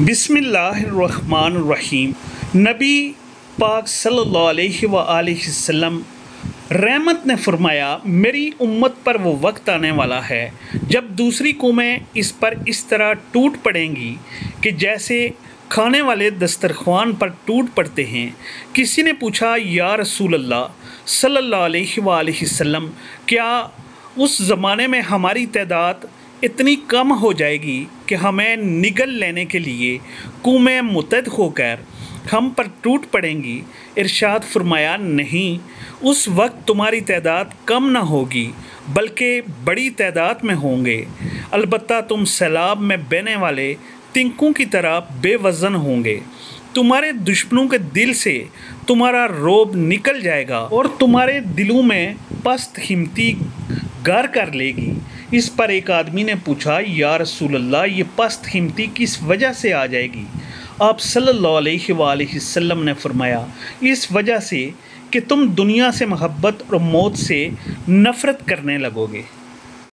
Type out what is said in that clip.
बिसमीम नबी पाक सल्लल्लाहु अलैहि वसल्लम रहमत ने फरमाया, मेरी उम्मत पर वो वक्त आने वाला है, जब दूसरी कौमें इस पर इस तरह टूट पड़ेंगी कि जैसे खाने वाले दस्तरखान पर टूट पड़ते हैं। किसी ने पूछा, या रसूल अल्लाह सल्लल्लाहु अलैहि वसल्लम क्या उस ज़माने में हमारी तादाद इतनी कम हो जाएगी कि हमें निगल लेने के लिए कुएँ मुतद होकर हम पर टूट पड़ेंगी। इरशाद फरमाया, नहीं, उस वक्त तुम्हारी तादाद कम ना होगी, बल्कि बड़ी तादाद में होंगे। अलबत् तुम सैलाब में बहने वाले तिंकों की तरह बेवज़न होंगे। तुम्हारे दुश्मनों के दिल से तुम्हारा रोब निकल जाएगा और तुम्हारे दिलों में पस्त हिमती गार कर लेगी। इस पर एक आदमी ने पूछा, या रसूल अल्लाह ये पस्त हिमती किस वजह से आ जाएगी? आप वसल्लम ने फरमाया, इस वजह से कि तुम दुनिया से मोहब्बत और मौत से नफ़रत करने लगोगे।